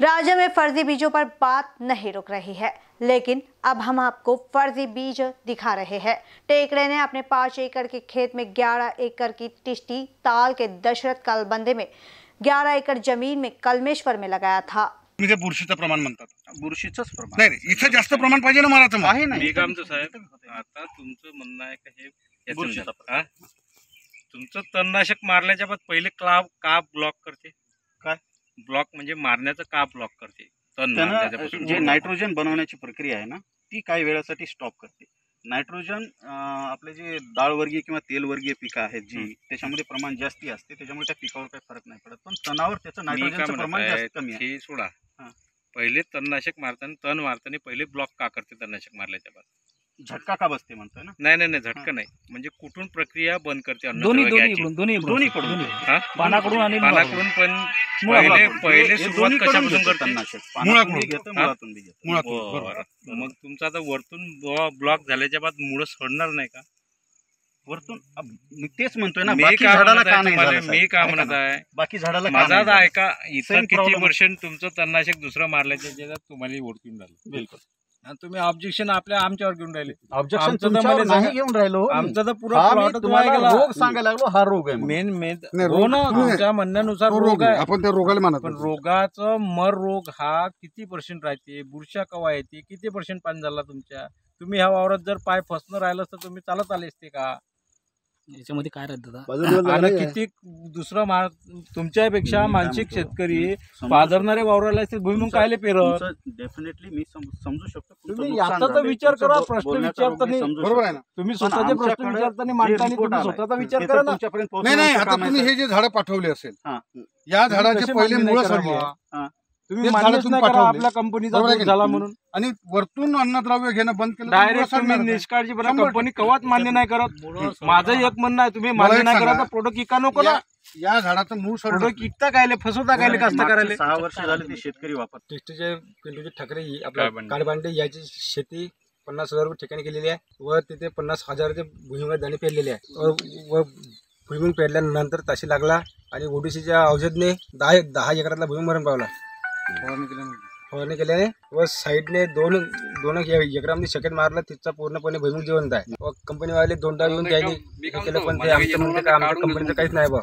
राज्य में फर्जी बीजों पर बात नहीं रुक रही है लेकिन अब हम आपको फर्जी बीज दिखा रहे हैं टेकरे ने अपने पाँच एकड़ के खेत में 11 एकड़ की टिश्ती ताल के दशरथ कालबंदे में 11 एकड़ ज़मीन में कलमेश्वर में लगाया था ते बुरशीचं प्रमाण म्हणतात बुरशीचंच प्रमाण नाही नाही, इथं जास्त प्रमाण पाहिजे ना मला तर. आहे ना मी काय म्हणतो साहेब आता तुमचं म्हणणं आहे का हे याचं हा? तुमचं तणनाशक मारल्याच्या बाद पहिले क्ला का ब्लॉक करते काय? ब्लॉक म्हणजे मारण्याचं का ब्लॉक करते? तण त्यानं मारण्याच्यापासून जे नायट्रोजन बनवण्याची प्रक्रिया आहे ना ती काही वेळासाठी स्टॉप करते. नायट्रोजन अं, आपले जे डाळवर्गीय किंवा तेलवर्गीय पिकं आहेत जी त्याच्यामध्ये प्रमाण जास्ती असते त्याच्यामुळे त्या पिकावर काही फरक नाही पडत. पण तणावर त्याचं मी काय नायट्रोजनचं म्हणत प्रमाण आहे जास्त कमी आहे. हे सोडा. हा. पहिले तणनाशक मारताना तण मारताना पहिले ब्लॉक का करते तणनाशक मारल्याच्या बाद? झटका का बसते म्हणतोय ना नाही नाही नाही झटकं नाही म्हणजे कुठून प्रक्रिया बंद करते दोन्ही दोन्ही? इकडून दोन्ही इकडून. दोन्हीकडून. दोन्ही. हा? पानाकडून आणि पानाकडून पण मुळाकडून. पहिले हे- पहिले हे सुरुवात कशापासून मुळाकडून. घेतं हा? मुळातून बी घेतं मुळातून बरं. बरोबर मग तुमचं आता वरतून ब्लॉक झाल्याच्या बाद मुळं सोडणार नाही का वरतून अब मी तेच म्हणतोय ना मी बाकी काय झाडाला म्हणत का आहे नाही तुम्हाला झालं मी साहेब? काय ऐका म्हणत ना. आहे बाकी झाडाला का माझा नाही आता झालं? ऐका इथं Same किती problem. पर्सेंट तुमचं तणनाशक दुसरं मारल्याच्या तुम्हाला ओळखून झालं बिलकुल आणि तुम्ही ऑब्जेक्शन आपल्या आमच्यावर घेऊन राहिले ऑब्जेक्शन आमचं तर तुमच्यावर मला नाही सांगा. घेऊन राहिलो हो मी. आमचा तर पुरा हा, मी plot तुम्हाला तुम्हाला रोग सांगायला लागलो हा रोग आहे म्हणून. मेन मेन नाही, हो ना तुम्ही- तुमच्या म्हणण्यानुसार तो रोग रोग आहे आहे आपण त्या रोगाला मानत पण नाही. रोगाचं मर रोग हा किती पर्सेंट राहते बुरशा कवा येते किती पर्सेंट पाणी झाला तुमच्या तुम्ही ह्या वावरात जर पाय फसणं राहिलं तर तुम्ही चालत आले असते का याच्यामध्ये काय राहतं दादा? आणि किती दुसरं मा तुमच्यापेक्षा मानसिक? शेतकरी समजू पादरणारे वावराला असतील भुईमुग कायले पेरत डेफिनेटली मी सम- समजू शकतो तुम्ही याचा तर विचार करा, प्रश्न विचारताना- समजू बरोबर आहे. ना तुम्ही स्वतःचे प्रश्न विचारताना मांडताना स्वतःचा ते विचार तर करा ना तुमच्यापर्यंत नाही नाही आता तुम्ही हे. जे झाडं पाठवले असेल हा. या झाडाचे पहिले मुळं करा. तुम्ही ते मान्यच झाडातून नाही करा पाठवले. आपल्या कंपनीचा बरोबर आहे दोष की झाला नाही? म्हणून आणि वरतून अन्नद्रव्य घेणं बंद केलं तर डायरेक्ट तुम्ही सडणार नाही. निष्काळजीपणा शंभर कंपनी कवाच मान्य नाही करत माझं एक म्हणणं आहे तुम्ही मान्य एक नाही सांगा. करत प्रोडक्ट इका नको ना या- या झाडाचं मूळ सडलं प्रोडक्ट इकता कायले फसवता कायले मागचे कास्तकाराले सहा वर्ष झाले ते शेतकरी वापरतात टेस्टचे पिंटूचे ठाकरे ही काय आपल्या? काळबांडे याची शेती पन्नास हजार रुपये ठिकाणी केलेली आहे व तिथे पन्नास हजाराचे भुईमुग दाणे पेरलेले आहे व व भुईमुग पेरल्यानंतर तशी लागला आणि ओडिसीच्या औषधने दहा दहा एकरातला भुईमुग मरण पावला फवारणी केल्यानंतर. फवारणी केल्याने व साईडने दोन दोन एकरामध्ये शकेट मारला तिथचा पूर्णपणे भुईमुग जिवंत आहे. व कंपनीवाले दोनदा येऊन त्यांनी हे केलं पण ते आमचं आमच्या कंपनीचं काहीच नाही बा.